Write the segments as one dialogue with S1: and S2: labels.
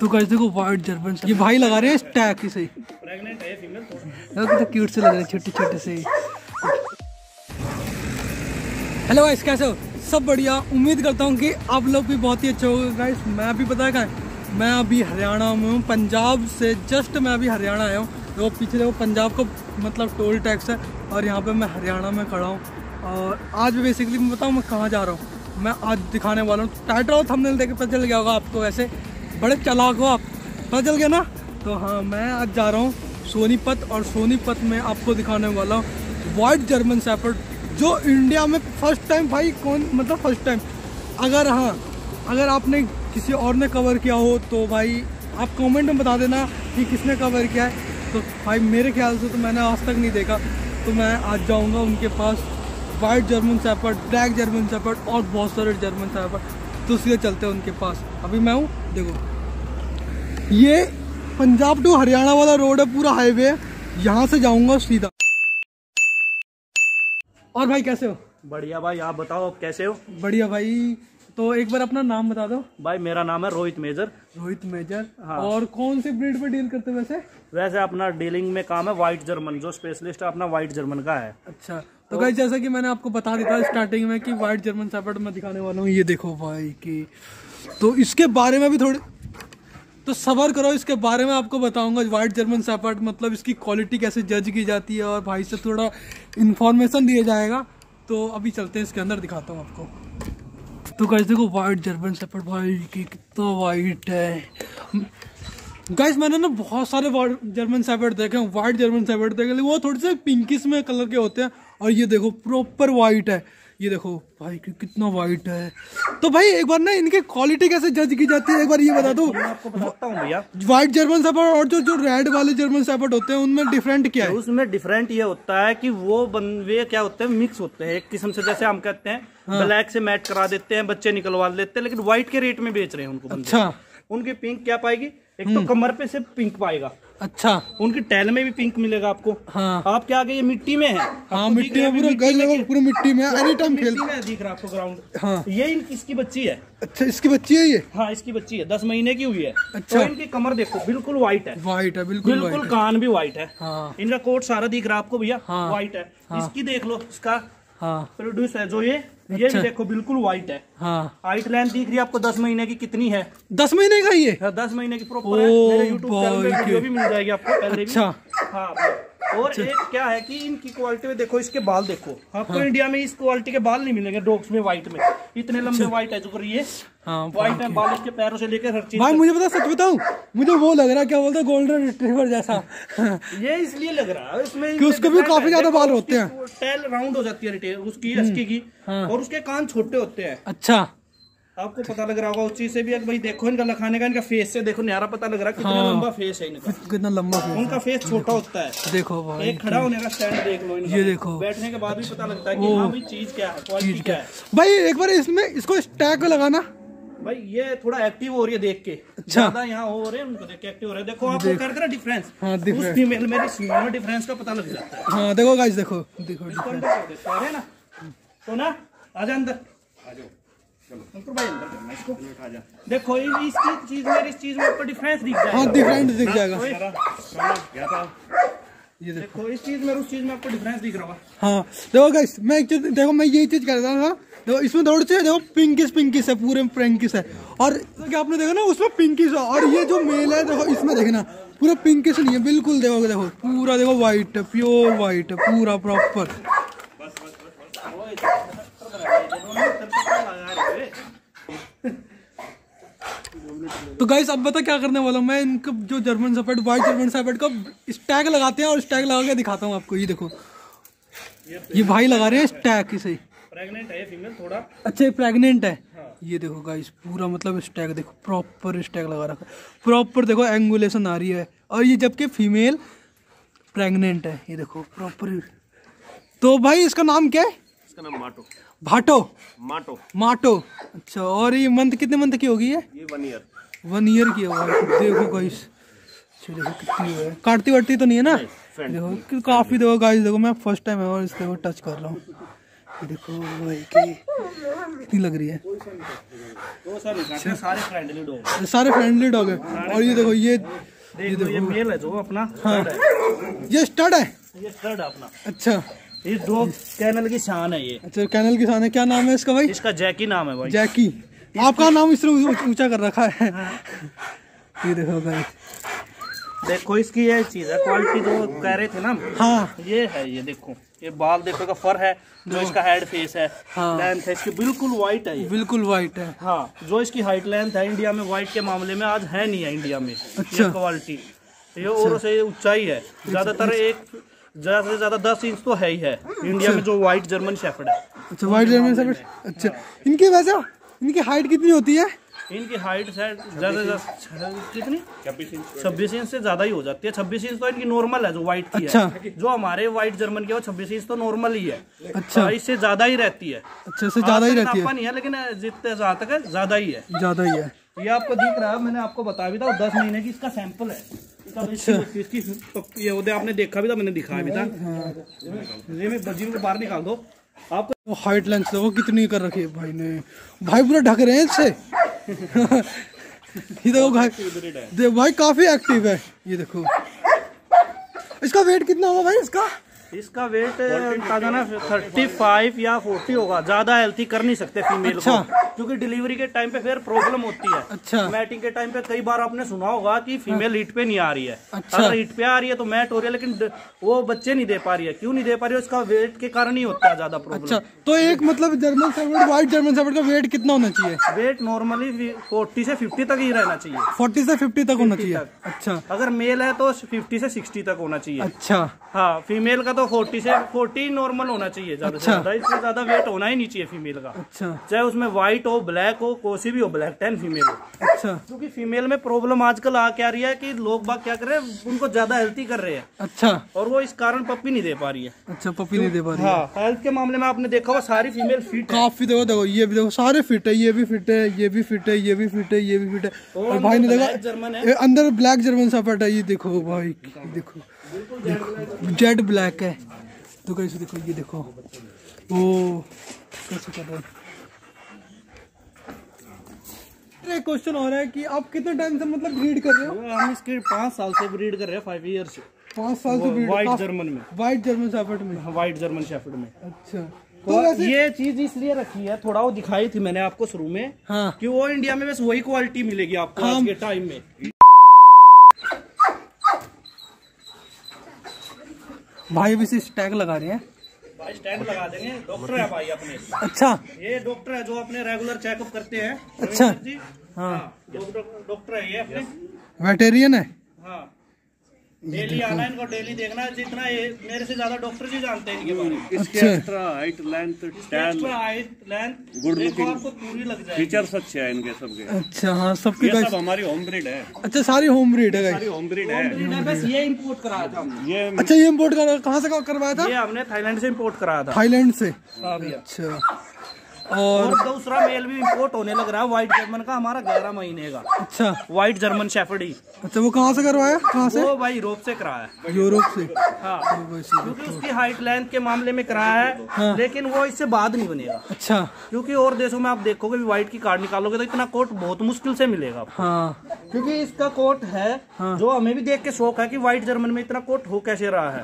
S1: तो गाइस देखो white German ये भाई लगा रहे हैं स्टैक इसे कितने क्यूट से लग रहे हैं, छोटे छोटे से। हेलो गाइस कैसे हो? सब बढ़िया। उम्मीद करता हूँ कि आप लोग भी बहुत ही अच्छे हो गाइस मैं अभी पता है कहाँ मैं अभी हरियाणा में हूँ, पंजाब से जस्ट मैं अभी हरियाणा आया हूँ। देखो, पीछे देखो, पंजाब का मतलब टोल टैक्स है और यहाँ पे मैं हरियाणा में खड़ा हूँ। और आज बेसिकली मैं बताऊँ मैं कहाँ जा रहा हूँ। मैं आज दिखाने वाला हूँ। टाइटल और थंबनेल देख पता चल गया होगा आपको वैसे। बड़े चलाक हो आप। पता चल गया ना? तो हाँ मैं आज जा रहा हूँ सोनीपत और सोनीपत में आपको दिखाने वाला हूँ वाइट जर्मन सैफर्ड जो इंडिया में फ़र्स्ट टाइम भाई कौन मतलब फ़र्स्ट टाइम अगर हाँ अगर आपने किसी और ने कवर किया हो तो भाई आप कमेंट में बता देना कि किसने कवर किया है। तो भाई, मेरे ख्याल से तो मैंने आज तक नहीं देखा। तो मैं आज जाऊँगा उनके पास white German shepherd black German shepherd और बहुत सारे जर्मन सैपर्ड तो सीधे चलते हैं उनके पास। अभी मैं हूँ, देखो। ये पंजाब टू हरियाणा वाला रोड है पूरा हाईवे यहाँ से जाऊँगा सीधा। और भाई कैसे हो?
S2: बढ़िया भाई आप बताओ आप कैसे हो?
S1: बढ़िया भाई। तो एक बार अपना नाम बता दो।
S2: भाई मेरा नाम है रोहित मेजर।
S1: रोहित मेजर।
S2: हाँ।
S1: और कौन से ब्रीड पे डील करते हो वैसे?
S2: वैसे अपना डीलिंग में काम है व्हाइट जर्मन जो स्पेशलिस्ट है अपना व्हाइट जर्मन का है।
S1: अच्छा तो भाई जैसा कि मैंने आपको बता दिया स्टार्टिंग में कि व्हाइट जर्मन सैपर्ड मैं दिखाने वाला हूँ। ये देखो भाई की तो इसके बारे में भी थोड़ी तो सबर करो, इसके बारे में आपको बताऊँगा। व्हाइट जर्मन सैपर्ड मतलब इसकी क्वालिटी कैसे जज की जाती है और भाई से थोड़ा इन्फॉर्मेशन दिया जाएगा। तो अभी चलते हैं, इसके अंदर दिखाता हूँ आपको। तो गाइस देखो वाइट जर्मन शेपर्ड भाई, की कितना वाइट है। गाइस मैंने ना बहुत सारे वाइट जर्मन शेपर्ड देखे हैं वाइट जर्मन शेपर्ड देखे वो थोड़े से पिंकिस में कलर के होते हैं। और ये देखो प्रॉपर वाइट है। ये देखो भाई कि कितना वाइट है। तो भाई एक बार ना इनकी क्वालिटी कैसे जज की जाती है? एक बार ये बता दो।
S2: मैं आपको बताता हूँ भैया।
S1: व्हाइट जर्मन शेपर्ड और जो जो रेड वाले जर्मन शेपर्ड होते हैं उनमें डिफरेंट क्या है?
S2: उसमें डिफरेंट ये होता है कि वो बन वे क्या होते हैं? मिक्स होते हैं। एक किस्म से जैसे हम कहते हैं
S1: हाँ।
S2: ब्लैक से मैच करा देते हैं बच्चे निकलवा लेते हैं लेकिन व्हाइट के रेट में बेच रहे हैं उनको
S1: अच्छा।
S2: उनकी पिंक क्या पाएगी? एक
S1: हम्म।
S2: तो कमर पे से पिंक पाएगा।
S1: अच्छा।
S2: उनकी टैल में भी पिंक मिलेगा आपको।
S1: हाँ।
S2: आप क्या आगे ये मिट्टी में है।
S1: हाँ मिट्टी में पूरा
S2: मिट्टी
S1: पूरा मिट्टी में एनी टाइम खेल
S2: दिख रहा है आपको ग्राउंड
S1: हाँ।
S2: ये इन किसकी बच्ची है?
S1: अच्छा इसकी बच्ची है ये?
S2: हाँ इसकी बच्ची है। दस महीने की हुई है।
S1: अच्छा।
S2: तो इनकी कमर देखो बिल्कुल व्हाइट है।
S1: वाइट है बिल्कुल
S2: बिल्कुल कान भी व्हाइट है।
S1: हाँ।
S2: इनका कोट सारा दिख रहा है आपको भैया?
S1: हाँ।
S2: व्हाइट है। इसकी देख लो इसका
S1: हाँ।
S2: प्रोड्यूस है जो ये ये
S1: अच्छा।
S2: भी देखो बिल्कुल व्हाइट है।
S1: हाँ।
S2: हाइट लेंथ दिख रही है आपको दस महीने की कितनी है?
S1: दस महीने का ये?
S2: हाँ, दस महीने की प्रॉपर है। मेरे यूट्यूब चैनल पे वीडियो भी मिल जाएगी आपको पहले
S1: अच्छा।
S2: भी हाँ। और एक क्या है कि इनकी क्वालिटी में देखो इसके बाल देखो। आपको हाँ। इंडिया में इस क्वालिटी के बाल नहीं मिलेंगे डॉग्स में व्हाइट में। इतने लंबे व्हाइट है जो ये
S1: हाँ
S2: व्हाइट है बाल इसके पैरों से लेकर हर चीज़
S1: भाई मुझे पता सच बताऊँ मुझे वो लग रहा है क्या बोलते हैं गोल्डन रिट्रीवर जैसा।
S2: ये इसलिए लग रहा है इसमें
S1: कि उसके भी काफ़ी ज़्यादा बाल होते हैं।
S2: टेल राउंड हो जाती है उसकी अस्की की
S1: हाँ।
S2: और उसके कान छोटे होते हैं।
S1: अच्छा।
S2: आपको पता लग रहा होगा उस चीज़ से भी भाई देखो इनका लखाने का इनका फेस से देखो न्यारा पता लग रहा है कितना
S1: हाँ।
S2: लंबा फेस है इनका।
S1: कितना लंबा फेस
S2: उनका फेस छोटा होता है।
S1: देखो भाई
S2: एक खड़ा होने का स्टैंड देख लो इनका।
S1: ये देखो।
S2: बैठने के बाद भी पता लगता है कि हाँ भाई चीज़ क्या है क्वालिटी क्या है।
S1: भाई एक बार इसमें इसको स्टैग लगाना।
S2: भाई ये थोड़ा एक्टिव हो रही है देख के।
S1: अच्छा।
S2: ज़्यादा यहाँ हो रहे हैं उनको देख के एक्टिव हो रहे हैं। देखो आपको कर रहा डिफरेंस
S1: हाँ,
S2: उस फीमेल मेरी फीमेल में डिफरेंस का पता लग जाता है।
S1: हाँ देखो गाइस देखो। देखो
S2: है ना। तो ना आजा अंदर। अंकुर भाई अंदर करना इसको आजा देखो ये इसकी चीज़ में इस चीज़ में आपको डिफरेंस दिख जाएगा।
S1: हाँ डिफरेंट दिख जाएगा।
S2: ओए,
S1: ये देखो।
S2: इस चीज़ में उस चीज़ में आपको डिफरेंस दिख रहा होगा।
S1: हाँ देखो गाइस मैं एक चीज़ देखो मैं यही चीज़ कर रहा था। देखो इसमें थोड़ी सी देखो पिंकिस पिंकिस है पूरे में पिंकिस है। और क्या आपने देखा ना उसमें पिंकिस है। और ये जो मेल है देखो इसमें देखना पूरा पिंकिस नहीं है बिल्कुल देखो देखो पूरा देखो व्हाइट है प्योर व्हाइट है पूरा प्रॉपर तो गाइस अब बता क्या करने वाला हूँ मैं? इनका जो जर्मन सफ़ेद व्हाइट जर्मन सफ़ेद का स्टैग लगाते हैं और स्टैग लगा के दिखाता हूँ आपको। ये देखो। ये भाई लगा रहे हैं स्टैग इसे।
S2: प्रेग्नेंट है फीमेल थोड़ा।
S1: अच्छा ये प्रेग्नेंट है। ये देखो गाइस पूरा मतलब स्टैग देखो प्रॉपर स्टैग लगा रखा है। प्रॉपर देखो एंगुलेशन आ रही है। और ये जबकि फीमेल प्रेग्नेंट है। ये देखो प्रॉपर तो भाई इसका नाम क्या है?
S2: इसका नाम माटो।
S1: भाटो?
S2: माटो।
S1: माटो। अच्छा और ये मंथ कितने मंथ की होगी ये?
S2: ये वन ईयर
S1: वन ईयर की होगा देखो गाइस अच्छा देखो कितनी है। काटती वाटती तो नहीं है ना? देखो काफ़ी देखो गाइस देखो मैं फ़र्स्ट टाइम है और इस देखो टच कर रहा हूँ। देखो भाई की कितनी लग रही है।
S2: हैं, सारे फ्रेंडली डॉग
S1: ये सारे फ्रेंडली डॉग है। और ये देखो ये
S2: देखो ये मेल है जो अपना है।
S1: ये स्टड है?
S2: ये स्टड है अपना।
S1: अच्छा।
S2: ये दो कैनल की शान है ये।
S1: अच्छा कैनल किसान है। क्या नाम है इसका भाई?
S2: इसका जैकी नाम है भाई।
S1: जैकी। आपका नाम इसने ऊँचा कर रखा है। ये देखो भाई।
S2: देखो इसकी ये चीज़ है क्वालिटी जो कह रहे थे ना
S1: हाँ।
S2: ये है ये देखो ये बाल देखो का फर है जो इसका हेड फेस है
S1: हाँ।
S2: लेंथ है इसकी बिल्कुल व्हाइट है ये।
S1: बिल्कुल वाइट है।
S2: हाँ जो इसकी हाइट लेंथ है इंडिया में व्हाइट के मामले में आज है नहीं है इंडिया में।
S1: अच्छा।
S2: ये क्वालिटी ये और से ऊंचाई है। ज़्यादातर एक ज़्यादा से ज़्यादा दस इंच तो है ही है। इंडिया में जो व्हाइट जर्मन शेफर्ड है।
S1: अच्छा वाइट जर्मन शेफर्ड अच्छा इनकी वैसे इनकी हाइट कितनी होती है?
S2: इनकी हाइट शायद ज़्यादा कितनी? छब्बीस इंच से ज़्यादा ही हो जाती है। छब्बीस इंच तो इनकी नॉर्मल है जो व्हाइट की
S1: अच्छा।
S2: है जो हमारे व्हाइट जर्मन की है छब्बीस इंच तो नॉर्मल ही है।
S1: अच्छा।
S2: और इससे ज़्यादा ही रहती है।
S1: अच्छा इससे ज़्यादा ही रहती है।
S2: नहीं है लेकिन जितने जहाँ तक है ज़्यादा ही है।
S1: ज़्यादा ही है।
S2: ये आपको दिख रहा है मैंने आपको बता भी था दस महीने की इसका सैंपल है। इसका तो इसकी है वो दे आपने देखा भी था मैंने दिखाया भी था। ये मैं बजी को बाहर निकाल दो। आपको
S1: वो हाइट लेंथ देखो कितनी कर रखी है? भाई ने भाई पूरा ढक रहे हैं इससे? ये देखो भाई। दे भाई काफ़ी एक्टिव है। ये देखो। इसका वेट कितना होगा भाई इसका?
S2: इसका वेट अंदाज़ा ना थर्टी फाइव या फोर्टी होगा। ज़्यादा हेल्थी कर नहीं सकते फीमेल
S1: अच्छा।
S2: को क्योंकि डिलीवरी के टाइम पे फिर प्रॉब्लम होती है।
S1: अच्छा।
S2: मैटिंग के टाइम पे कई बार आपने सुना होगा कि फीमेल हीट पे नहीं आ रही है।
S1: अच्छा।
S2: अगर हीट पे आ रही है तो मैट हो रही है लेकिन वो बच्चे नहीं दे पा रही है। क्यों नहीं दे पा रही है? उसका वेट के कारण ही होता है ज़्यादा प्रॉब्लम
S1: अच्छा तो एक मतलब German shepherd white German shepherd का वेट कितना होना चाहिए?
S2: वेट नॉर्मली फोर्टी से फिफ्टी तक ही रहना चाहिए।
S1: 40 से 50 तक होना चाहिए। अच्छा।
S2: अगर मेल है तो फिफ्टी से सिक्सटी तक होना चाहिए।
S1: अच्छा।
S2: हाँ फीमेल का तो फोर्टी से फोर्टी नॉर्मल होना चाहिए ज़्यादा से
S1: अच्छा।
S2: ज़्यादा। इससे ज़्यादा वेट होना ही नहीं चाहिए फीमेल का।
S1: अच्छा।
S2: चाहे उसमें व्हाइट हो ब्लैक हो कोसी भी हो ब्लैक टेन फीमेल हो।
S1: अच्छा।
S2: क्योंकि फीमेल में प्रॉब्लम आजकल आ क्या रही है कि लोग बाग क्या कर रहे हैं उनको ज़्यादा हेल्थी कर रहे हैं।
S1: अच्छा।
S2: और वो इस कारण पप्पी नहीं दे पा रही है।
S1: अच्छा पप्पी नहीं दे पा रही है।
S2: हाँ हेल्थ के मामले में आपने देखा होगा सारी फीमेल फिट
S1: काफ़ी देखो देखो ये भी देखो सारे फिट है ये भी फिट है ये भी फिट है ये भी फिट है ये भी फिट है। और भाई ने देखा
S2: जर्मन है।
S1: अंदर ब्लैक जर्मन सफट है ये देखो भाई देखो। देखो जेड ब्लैक है। तो कैसे देखो ये देखो। ओ कैसे कर रहे हैं? एक क्वेश्चन हो रहा है कि आप कितने टाइम से मतलब ब्रीड कर रहे हो?
S2: हम इसके पाँच साल से ब्रीड कर रहे हैं फाइव ईयर से
S1: पाँच साल से ब्रीड
S2: व्हाइट जर्मन में।
S1: व्हाइट जर्मन सफट में।
S2: व्हाइट जर्मन शेफर्ड में।
S1: अच्छा।
S2: तो
S1: तो
S2: ये चीज़ इसलिए रखी है थोड़ा वो दिखाई थी मैंने आपको शुरू में
S1: हाँ।
S2: कि वो इंडिया में बस वही क्वालिटी मिलेगी आपको
S1: हाँ।
S2: आज के टाइम में।
S1: भाई भी से टैग लगा रहे हैं।
S2: भाई लगा देंगे। डॉक्टर है भाई अपने।
S1: अच्छा।
S2: ये डॉक्टर है जो अपने रेगुलर चेकअप करते हैं।
S1: अच्छा। हाँ।
S2: हाँ डॉक्टर डॉक्टर है ये अपने।
S1: वेटेरियन है?
S2: हाँ। डेली आना इनको डेली देखना जितना ये मेरे से ज़्यादा डॉक्टर जी जानते हैं इनके बारे में।
S3: इसके
S1: अच्छा।
S3: Extra height length tan
S2: height length देखो
S3: looking.
S2: आपको पूरी लग जाएगी।
S3: फीचर्स अच्छे हैं इनके सबके।
S1: अच्छा हाँ सबके
S3: ये सब हमारी होम ब्रीड है।
S1: अच्छा सारी होम ब्रीड है गाइस
S3: सारी होम ब्रीड है।
S2: बस ये इम्पोर्ट कराया था हमने।
S3: ये
S1: अच्छा ये इम्पोर्ट कर कहाँ से करवाया था?
S2: ये हमने थाईलैंड से इम्पोर्ट कराया था।
S1: थाईलैंड से।
S2: हाँ भैया।
S1: अच्छा। और
S2: और दूसरा मेल भी इम्पोर्ट होने लग रहा है व्हाइट जर्मन का हमारा ग्यारह महीने का।
S1: अच्छा।
S2: व्हाइट जर्मन शेफर्ड ही।
S1: अच्छा वो कहाँ से करवाया? कहाँ से?
S2: वो भाई यूरोप से कराया है।
S1: यूरोप से।
S2: हाँ।
S1: वैसे
S2: क्योंकि उसकी हाइट लेंथ के मामले में कराया है हाँ। लेकिन वो इससे बाद नहीं बनेगा।
S1: अच्छा।
S2: क्योंकि और देशों में आप देखोगे व्हाइट की कार्ड निकालोगे तो इतना कोट बहुत मुश्किल से मिलेगा।
S1: हाँ।
S2: क्योंकि इसका कोट है जो हमें भी देख के शौक है की व्हाइट जर्मन में इतना कोट हो कैसे रहा है।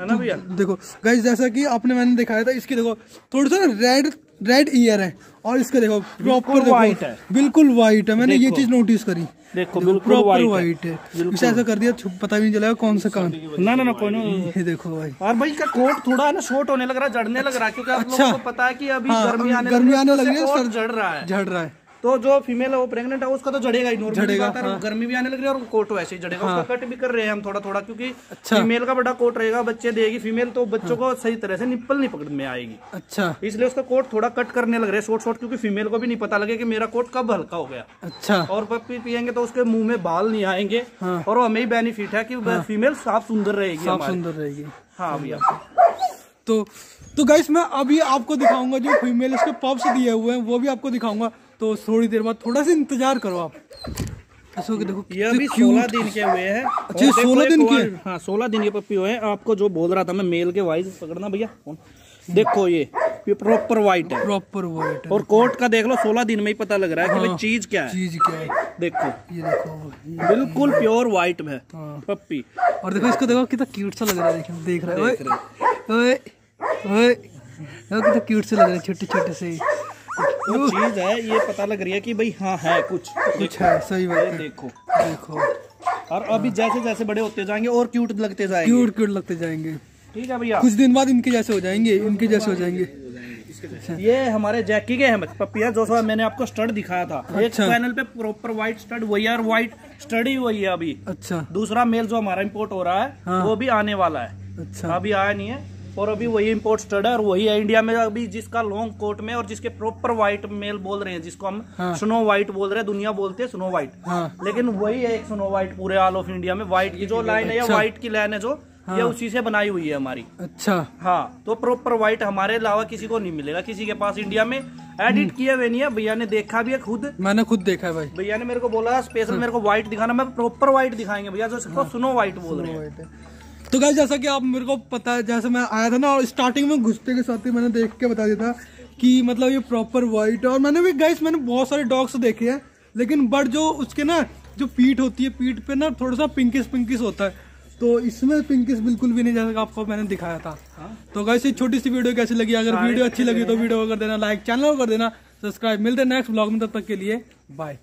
S1: हाँ
S2: ना भैया?
S1: देखो गाइस जैसा कि आपने मैंने दिखाया था इसकी देखो थोड़ी सा रेड रेड ईयर है और इसके देखो प्रॉपर
S2: white है।
S1: बिल्कुल वाइट है। मैंने ये चीज़ नोटिस करी।
S2: देखो बिल्कुल
S1: प्रॉपर
S2: व्हाइट
S1: वाइट है। इसे ऐसा कर दिया पता भी नहीं चलेगा कौन सा कान।
S2: ना ना ना कोई ना
S1: ये देखो भाई।
S2: और भाई इसका कोट थोड़ा ना शॉर्ट होने लग रहा है जड़ने लग रहा है क्योंकि आप
S1: अच्छा।
S2: लोगों को पता है कि अभी
S1: हाँ,
S2: गर्मी आने
S1: गर्मी आने
S2: लगी
S1: लगी है,
S2: है
S1: सर-
S2: जड़ रहा है।
S1: झड़ रहा है।
S2: तो जो फीमेल है वो प्रेग्नेंट है उसका तो जड़ेगा ही नॉर्मल बात है
S1: हाँ।
S2: गर्मी भी आने लग रही है और कोट वैसे ही जड़ेगा हाँ। उसका कट भी कर रहे हैं हम थोड़ा थोड़ा क्योंकि
S1: अच्छा।
S2: फीमेल का बड़ा कोट रहेगा बच्चे देगी फीमेल तो बच्चों हाँ। को सही तरह से निप्पल नहीं पकड़ में आएगी
S1: अच्छा
S2: इसलिए उसका कोट थोड़ा कट करने लग रहे हैं शॉर्ट शॉर्ट क्योंकि फीमेल को भी नहीं पता लगे की मेरा कोट कब हल्का हो गया
S1: अच्छा
S2: और पप्पी पियेंगे तो उसके मुँह में बाल नहीं आएँगे
S1: हाँ।
S2: और हमें ही बेनिफिट है की फीमेल साफ़ सुंदर रहेगी
S1: साफ़ सुंदर रहेगी
S2: हाँ भैया
S1: तो तो गाइस मैं अभी आपको दिखाऊँगा जो फीमेल इसके पब्स दिए हुए हैं वो भी आपको दिखाऊँगा। तो थोड़ी देर बाद थोड़ा सा इंतज़ार करो आप। ऐसा कि देखो
S2: ये अभी सोलह दिन के हुए हैं।
S1: अच्छा, ये
S2: और देखो
S1: 16
S2: एक
S1: दिन के
S2: हाँ सोलह दिन के पप्पी हुए हैं। आपको जो बोल रहा था मैं मेल के वाइज पकड़ना भैया? देखो ये प्रॉपर व्हाइट है।
S1: प्रॉपर वाइट
S2: और कोट का देख लो सोलह दिन में ही पता लग रहा है कि
S1: हाँ।
S2: चीज़ क्या है।
S1: चीज़ क्या है।
S2: देखो
S1: ये देखो ये-
S2: बिल्कुल प्योर व्हाइट में
S1: हाँ।
S2: पप्पी
S1: और देखो इसको देखो कितना क्यूट सा लग रहा है? देख रहा है। ओए ओए। देखो कितना क्यूट से लग रहा है छोटे छोटे से।
S2: वो चीज़ है ये पता लग रही है कि भाई हाँ है कुछ।
S1: कुछ है सही बात है।
S2: देखो।
S1: देखो।
S2: और अभी जैसे जैसे बड़े होते जाएँगे और क्यूट लगते जाएँगे।
S1: क्यूट क्यूट लगते जाएँगे।
S2: ठीक है भैया।
S1: कुछ दिन बाद इनके जैसे हो जाएँगे इनके जैसे हो जाएँगे।
S2: ये हमारे जैकी के हैं पपिया जो सा मैंने आपको स्टड दिखाया था। एक
S1: अच्छा।
S2: पैनल पे प्रॉपर व्हाइट स्टड वही है और व्हाइट स्टड ही वही है अभी।
S1: अच्छा।
S2: दूसरा मेल जो हमारा इंपोर्ट हो रहा है
S1: हाँ।
S2: वो भी आने वाला है।
S1: अच्छा।
S2: अभी आया नहीं है। और अभी वही इम्पोर्ट स्टड है और वही है इंडिया में अभी जिसका लॉन्ग कोट में और जिसके प्रॉपर व्हाइट मेल बोल रहे हैं जिसको हम
S1: हाँ।
S2: स्नो व्हाइट बोल रहे हैं दुनिया बोलते हैं स्नो व्हाइट
S1: हाँ।
S2: लेकिन वही है एक स्नो व्हाइट पूरे ऑल ऑफ़ इंडिया में व्हाइट की जो लाइन है या
S1: अच्छा।
S2: व्हाइट की लाइन है जो हाँ। ये उसी से बनाई हुई है हमारी।
S1: अच्छा।
S2: हाँ तो प्रॉपर व्हाइट हमारे अलावा किसी को नहीं मिलेगा। किसी के पास इंडिया में एडिट किए हुए नहीं है भैया ने देखा भी है खुद।
S1: मैंने खुद देखा है भाई।
S2: भैया ने मेरे को बोला स्पेशल मेरे को व्हाइट दिखाना मैं प्रॉपर व्हाइट दिखाएँगे भैया जो स्नो व्हाइट बोल रहे हैं।
S1: तो गाइस जैसा कि आप मेरे को पता है जैसे मैं आया था ना और स्टार्टिंग में घुसते के साथ ही मैंने देख के बता दिया था कि मतलब ये प्रॉपर वाइट है। और मैंने भी गाइस मैंने बहुत सारे डॉग्स देखे हैं लेकिन बट जो उसके ना जो पीठ होती है पीठ पे ना थोड़ा सा पिंकिस पिंकिस होता है। तो इसमें पिंकिस बिल्कुल भी नहीं जैसा कि आपको मैंने दिखाया था। हा? तो गाइस ये छोटी सी वीडियो कैसी लगी? अगर वीडियो अच्छी लगी तो वीडियो को कर देना लाइक चैनल कर देना सब्सक्राइब मिलते हैं नेक्स्ट ब्लॉग में तब तक के लिए बाय